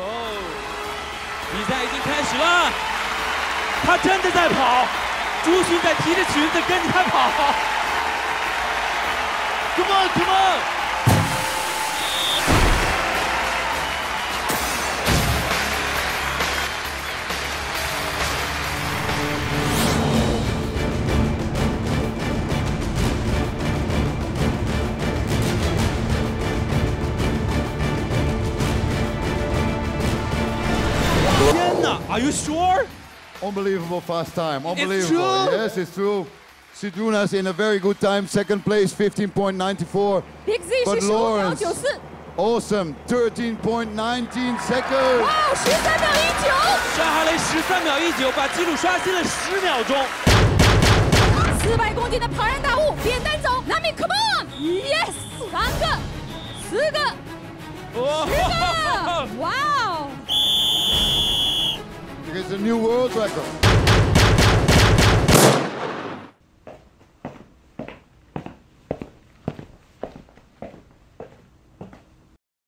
哦，比赛已经开始了，他真的在跑，朱迅在提着裙子跟着他跑。come on，come on。Are you sure? Unbelievable fast time. Unbelievable. It's true? Yes, it's true. Žydrūnas in a very good time. Second place, 15.94. But Laurence, awesome, 13.19 seconds. Wow, 13.19. 沙哈雷13秒19，把记录刷新了10秒钟。四百公斤的庞然大物，扁担走，南米，Come on，Yes，三个，四个，十个，哇！New world record.